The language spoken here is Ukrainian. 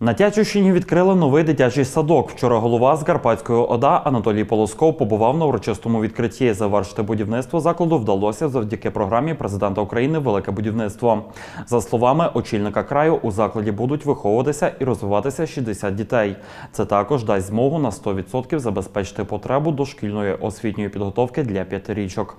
На Тячущині відкрили новий дитячий садок. Вчора голова з Карпатської ОДА Анатолій Полосков побував на урочистому відкритті. Завершити будівництво закладу вдалося завдяки програмі президента України Велике будівництво. За словами очільника краю, у закладі будуть виховуватися і розвиватися 60 дітей. Це також дасть змогу на 100% забезпечити потребу дошкільної освітньої підготовки для п'ятирічок.